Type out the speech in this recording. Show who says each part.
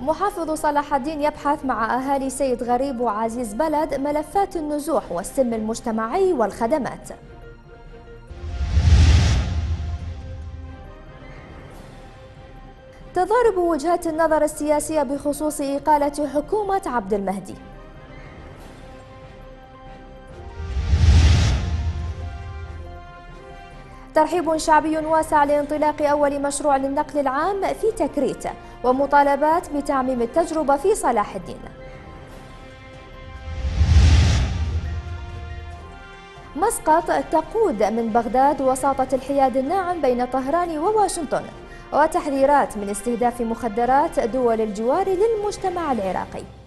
Speaker 1: محافظ صلاح الدين يبحث مع أهالي سيد غريب وعزيز بلد ملفات النزوح والسلم المجتمعي والخدمات. تضارب وجهات النظر السياسية بخصوص إقالة حكومة عبد المهدي. ترحيب شعبي واسع لانطلاق أول مشروع للنقل العام في تكريت ومطالبات بتعميم التجربة في صلاح الدين. مسقط تقود من بغداد وساطة الحياد الناعم بين طهران وواشنطن وتحذيرات من استهداف مخدرات دول الجوار للمجتمع العراقي.